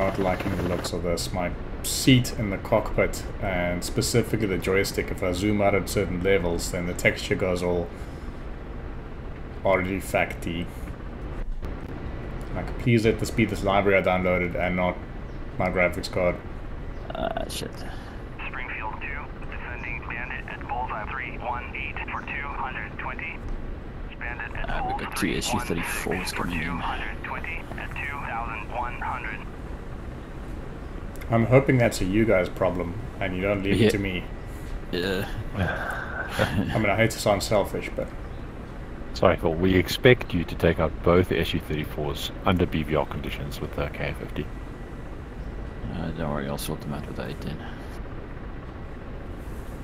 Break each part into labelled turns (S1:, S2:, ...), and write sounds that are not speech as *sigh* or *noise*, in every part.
S1: not liking the looks of this. My seat in the cockpit and specifically the joystick, if I zoom out at certain levels, then the texture goes all artifacty. Like, please let this be this library I downloaded and not my graphics card.
S2: Ah, shit.
S3: Springfield 2, defending Bandit at Bullseye 318 for 220. Bandit at
S2: Ah, we've
S3: Bull
S2: got two
S3: 318
S2: SU-34s
S3: for
S2: coming in.
S3: 220 at 2,100.
S1: I'm hoping that's a you guys problem and you don't leave
S2: Yeah.
S1: it to me.
S2: Yeah.
S1: I mean, I hate to sound selfish, but
S4: Sorry, Phil. We expect you to take out both the SU-34s under BVR conditions with the KF-50.
S2: Uh, don't worry, I'll sort them out with the 18.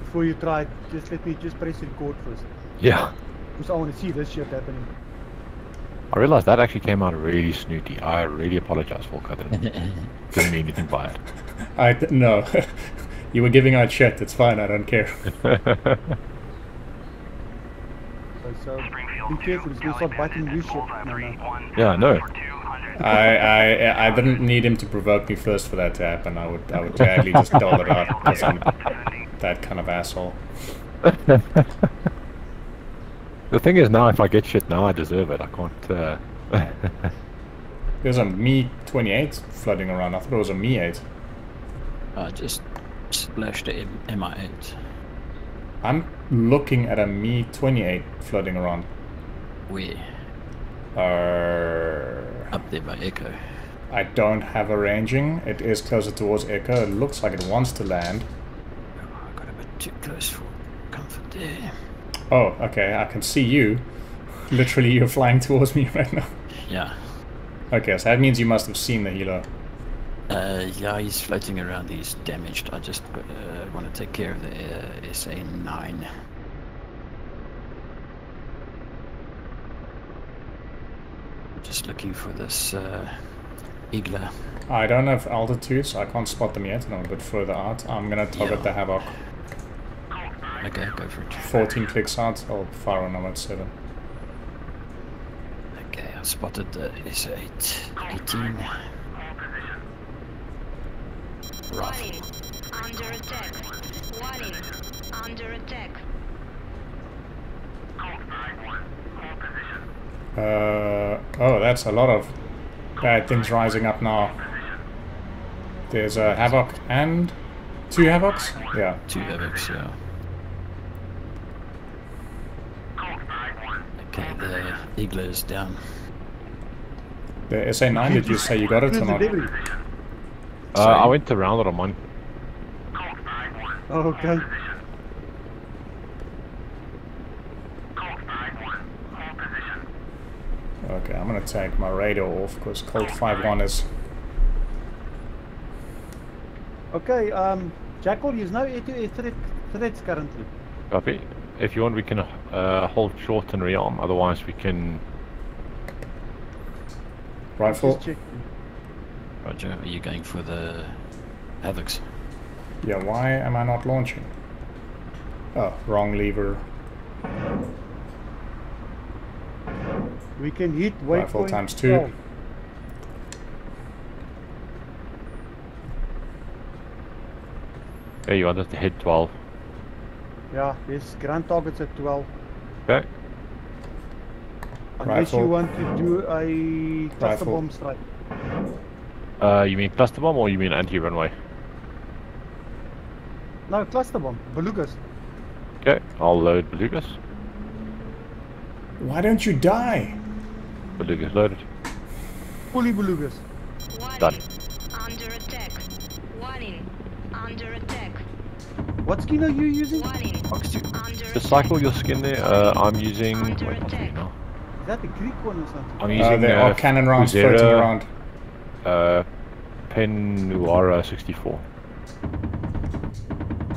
S5: Before you try, it, just let me just press record first.
S4: Yeah.
S5: Because I want to see this shit happening.
S4: I realized that actually came out really snooty. I really apologize for cutting. *laughs* Didn't mean anything by it.
S1: I th- no. *laughs* you were giving out shit. It's fine. I don't care. *laughs*
S5: So, so be careful, he's going to start biting you shit. No, no.
S4: Yeah, I know.
S1: I, I I didn't need him to provoke me first for that to happen. I would I would gladly just dole it out because I'm that kind of asshole.
S4: The thing is, now if I get shit now, I deserve it. I can't. Uh... *laughs*
S1: There's a Me 28 floating around. I thought it was a Mi-8.
S2: I just splashed the M- MI8.
S1: I'm looking at a Mi-28 floating around.
S2: Where?
S1: Uh,
S2: Up there by Echo.
S1: I don't have a ranging. It is closer towards Echo. It looks like it wants to land.
S2: Oh, I got a bit too close for comfort there.
S1: Oh, okay. I can see you. Literally, you're flying towards me *laughs* right now.
S2: Yeah.
S1: Okay, so that means you must have seen the helo.
S2: Uh, yeah, he's floating around. He's damaged. I just uh, want to take care of the uh, SA9. Just looking for this uh, Igla.
S1: I don't have altitude, so I can't spot them yet, a bit further out. I'm gonna target
S2: Yeah.
S1: the Havoc.
S2: Okay, go for it.
S1: 14 clicks out, I'll fire on them at 7.
S2: Okay, I spotted the SA8. 18. Rifle.
S6: Warning. Under attack. Warning. Under attack.
S1: Uh, oh, that's a lot of bad things rising up now. There's a Havoc and two Havocs? Yeah.
S2: Two Havocs, yeah. Okay, the Igla is down.
S1: The SA9, did you say you got it or not?
S4: Uh, I went around it on mine.
S5: Oh, okay.
S1: Okay, I'm gonna take my radar off because Colt 5-1 is...
S5: Okay, um, Jackal, there's no air to air threat, threats currently.
S4: Copy. If you want, we can uh, hold short and rearm. Otherwise, we can.
S1: Rifle?
S5: Just.
S2: Roger, are you going for the Havocs?
S1: Yeah, why am I not launching? Oh, wrong lever.
S5: We can hit waypoint
S1: Rifle times two.
S5: 12.
S4: Yeah, you want us to hit 12.
S5: Yeah, there's grand targets at 12.
S4: Okay.
S5: Unless
S1: Rifle.
S5: you want to do a cluster
S1: Rifle.
S5: bomb strike.
S4: Uh, you mean cluster bomb or you mean anti-runway?
S5: No, cluster bomb. Belugas.
S4: Okay, I'll load Belugas.
S1: Why don't you die?
S4: Belugas loaded.
S5: Fully belugas.
S6: Warning.
S4: Done.
S6: Under attack. Warning. Under attack.
S5: What skin are you using?
S6: Warning.
S2: Fox 2.
S6: Under
S4: cycle your skin there. Uh, I'm using.
S6: Under
S4: Wait, what's it now?
S5: Is that a Greek one or something?
S4: I'm
S1: Uh,
S4: using.
S1: there are cannon rounds
S4: Fusera,
S1: floating around.
S4: Uh, Penuara 64.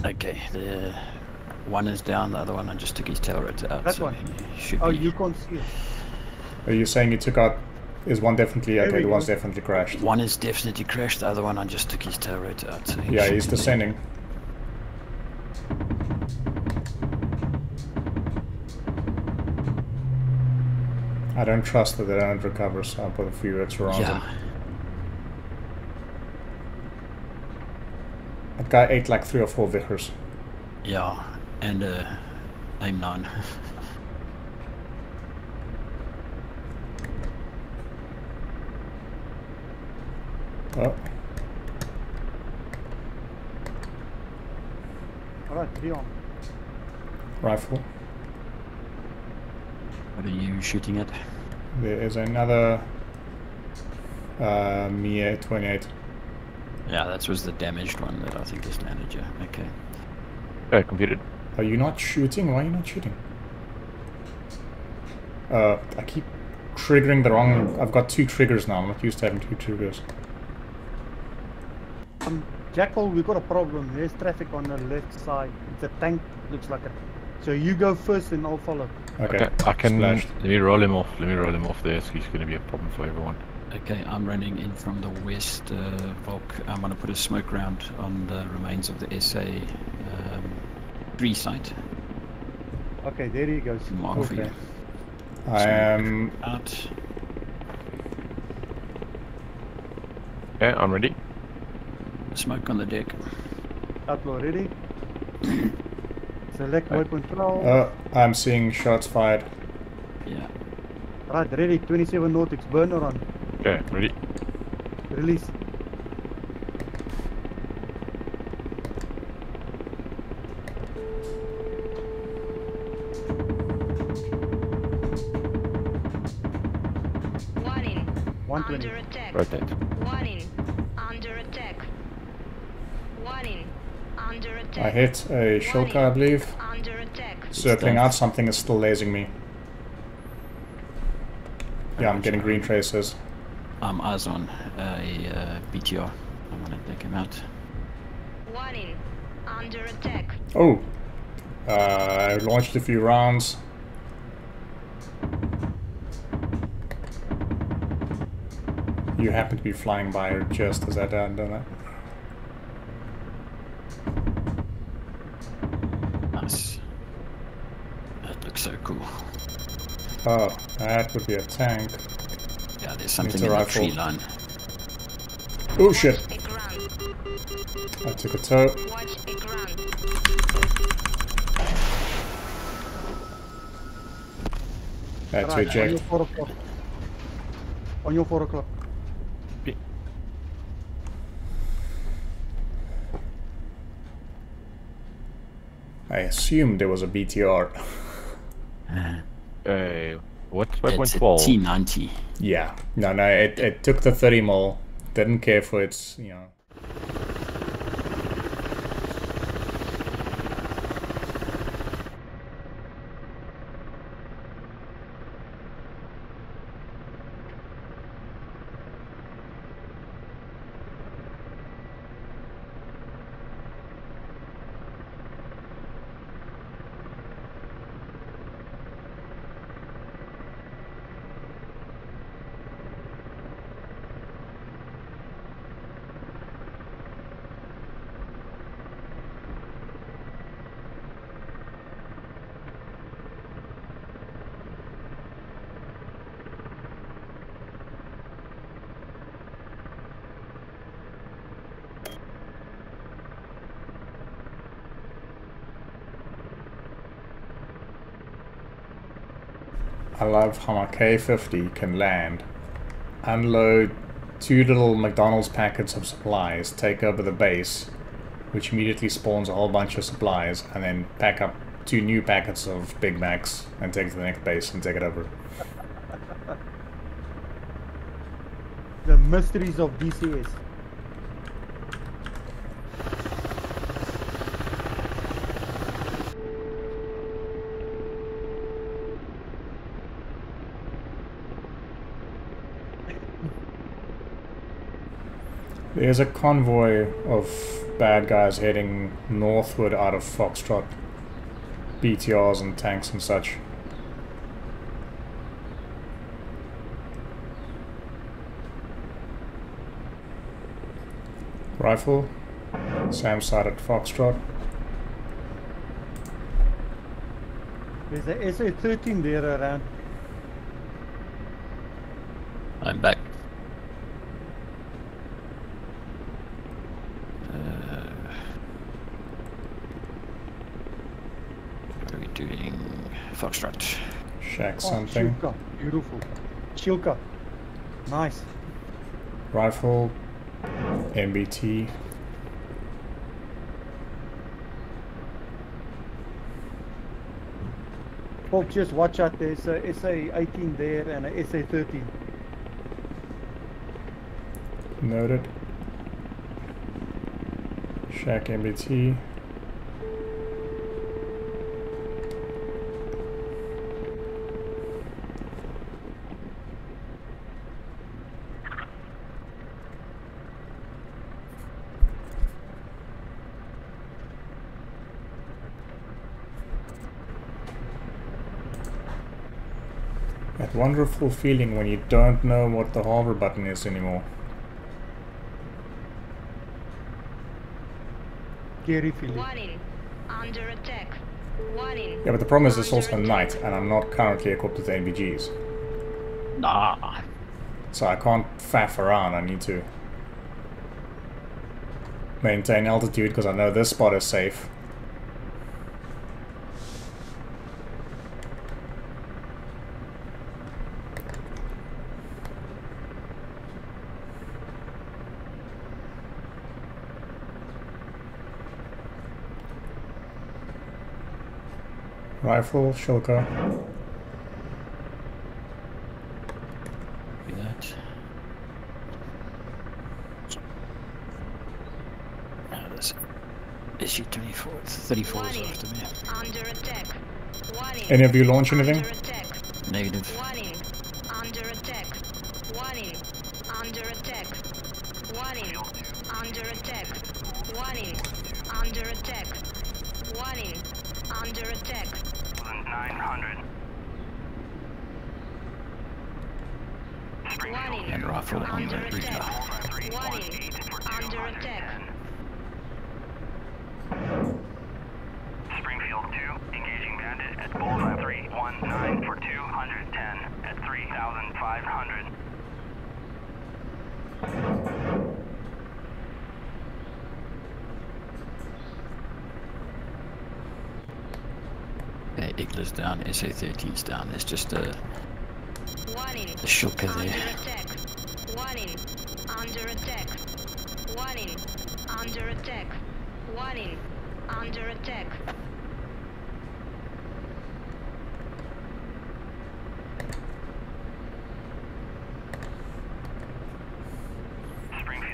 S2: Okay, the one is down, the other one I just took his tail rotor out.
S5: That
S2: so
S5: one? Oh,
S2: be.
S5: you can't see it.
S1: Are you saying you took out... Is one definitely...
S5: There
S1: Okay,
S5: we
S1: the one's definitely crashed.
S2: One is definitely crashed, the other one I just took his tail rotor out. So
S1: Yeah,
S2: should
S1: he's
S2: be-
S1: I don't trust that they don't recover, so I'll put a few extra rounds
S2: Yeah.
S1: that guy ate like three or four Vikhrs.
S2: Yeah, and uh, aim 9.
S1: Oh,
S5: Alright, three on.
S1: rifle.
S2: What are you shooting at?
S1: There is another uh, Mi-28.
S2: Yeah, that was the damaged one that I think is landed, yeah. Okay.
S4: Yeah, completed.
S1: Are you not shooting? Why are you not shooting? Uh, I keep triggering the wrong. I've got two triggers now. I'm not used to having two triggers.
S5: Um, Jackal, we've got a problem. There's traffic on the left side. The tank, looks like it. So you go first and I'll follow.
S1: Okay.
S4: Okay, I can.
S1: Splashed.
S4: Let me roll him off. Let me roll him off there. So he's going to be a problem for everyone.
S2: Okay, I'm running in from the west, uh, Volk. I'm gonna put a smoke round on the remains of the SA um, 3 site.
S5: Okay, there he goes.
S2: Mark for you.
S1: Okay. I am.
S2: Out.
S4: Okay, I'm ready.
S2: Smoke on the deck.
S5: Outlaw ready. *clears throat* Select weapon control.
S1: Uh, I'm seeing shots fired.
S2: Yeah.
S5: Right, ready. 27 nautics. Burner on.
S4: Okay, ready.
S5: Release.
S6: Warning.
S5: 120.
S6: Under attack.
S4: Rotate.
S6: Warning. Under attack. Warning. Under attack.
S1: I hit a Shilka, I believe. Circling out, something is still lasing me. Yeah, I'm getting green traces.
S2: I'm eyes on a uh, BTR. I'm gonna take him out.
S6: Warning. Under attack.
S1: Oh! Uh, I launched a few rounds. You happen to be flying by just as I done done that.
S2: That looks so cool.
S1: Oh, that would be a tank.
S2: Yeah, there's something
S1: a
S2: in the tree line.
S1: Oh shit! I took a tow.
S6: Watch a ground.
S1: I had to
S5: on your
S1: eject.
S5: 4 o'clock. On your 4 o'clock.
S1: I assumed there was a BTR. *laughs*
S4: Uh, what's weapon
S2: It's
S4: 12?
S2: T90.
S1: yeah. No, no, it, it took the 30 mil. Didn't care for its, you know. I love how my K50 can land, unload two little McDonald's packets of supplies, take over the base, which immediately spawns a whole bunch of supplies, and then pack up two new packets of Big Macs and take it to the next base and take it over. *laughs*
S5: The mysteries of DCS.
S1: There's a convoy of bad guys heading northward out of Foxtrot. BTRs and tanks and such. Rifle. Sam at Foxtrot.
S5: There's a SA-13 there around.
S2: I'm back. Uh, doing Foxtrot.
S1: Shack
S5: Oh,
S1: something.
S5: Beautiful. Shilka. Nice.
S1: Rifle. MBT.
S5: Folks, oh, just watch out. There's a SA-18 there and a SA-13.
S1: Noted. Shack MBT. Wonderful feeling when you don't know what the hover button is anymore.
S5: Scary feeling.
S6: Warning. Under attack. Warning.
S1: Yeah, but the problem is it's
S6: Under
S1: also night, and I'm not currently equipped with NVGs.
S2: Nah.
S1: So I can't faff around, I need to maintain altitude because I know this spot is safe. Rifle, Shilka.
S2: Do that. Now this issue 24, 34 is after me.
S6: Under attack. Warning.
S1: Any of you launch anything?
S6: Under attack.
S2: Negative.
S6: Warning. Under attack. Warning. Under attack. Warning. Under attack. Warning. Under attack. Warning. Under attack.
S3: 900.
S6: Warning.
S2: And rifle on
S6: Under attack.
S2: recon.
S6: Warning. Under attack.
S3: Springfield 2, engaging bandit at Bullseye 319 for 210 at 3,500.
S2: Okay, Igla's down, SA-13's down. There's just a,
S6: Warning.
S2: a Shilka
S6: Under
S2: there.
S6: attack. Warning. Under attack. Warning. Under attack. Warning. Under attack.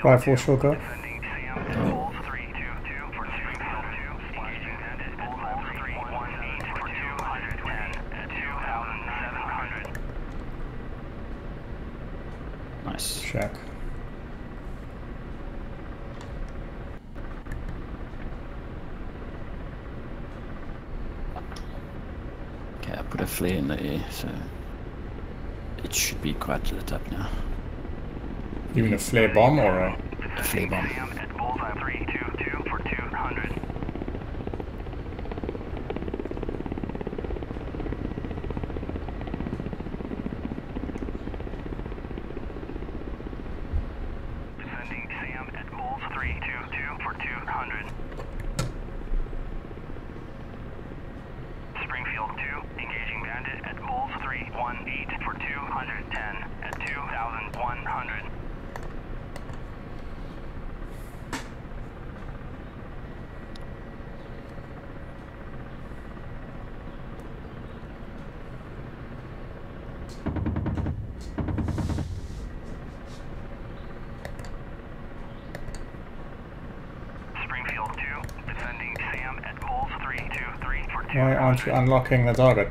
S1: Rifle
S3: 2,
S1: Shilka.
S3: defending Sam at Bulls 322 for Springfield 2, engaging bandit at Bullseye 318 for 210 at 2,700.
S1: Shack.
S2: Okay, I put a flare in the air, so it should be quite lit up now.
S1: Even a flare bomb or a...
S2: A flare bomb.
S3: Sam at Bullseye 322 for 200. Defending Sam at Bulls 322 for 200. Springfield 2, engaging bandit at Bulls 318 for 210 at 2,100. Springfield 2, defending Sam at Bulls 323 for 200.
S1: Why aren't you unlocking the target?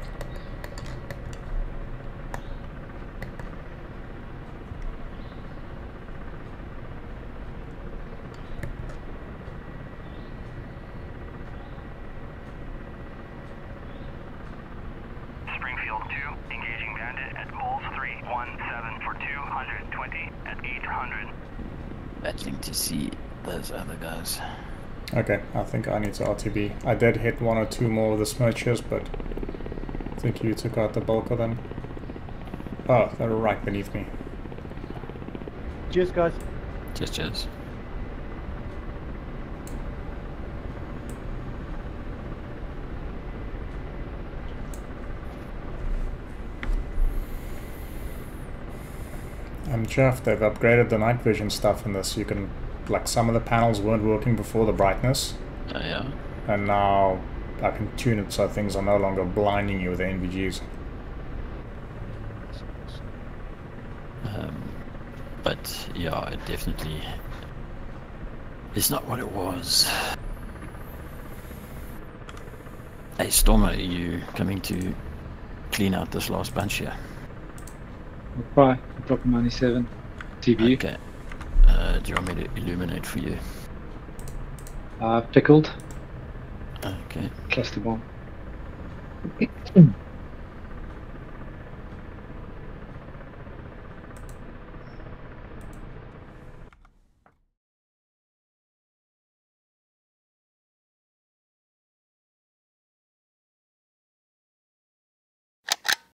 S3: Springfield 2, engaging bandit at Bulls 317 for 220 at 800.
S2: Battling to see those other guys.
S1: Okay, I think I need to RTB. I did hit one or two more of the Smerches, but I think you took out the bulk of them. Oh, they're right beneath me.
S5: Cheers, guys.
S2: Cheers, cheers.
S1: I'm chuffed they've upgraded the night vision stuff in this. You can like, some of the panels weren't working before the brightness,
S2: Uh, yeah.
S1: and now I can tune it so things are no longer blinding you with the NVGs.
S2: Um, but yeah, it definitely is not what it was. Hey, Stormer, are you coming to clean out this last bunch here?
S7: I'll try. Drop 97. TBU.
S2: Okay. Uh, do you want me to illuminate for you?
S7: Uh, pickled.
S2: Okay.
S7: Cluster bomb. *clears throat*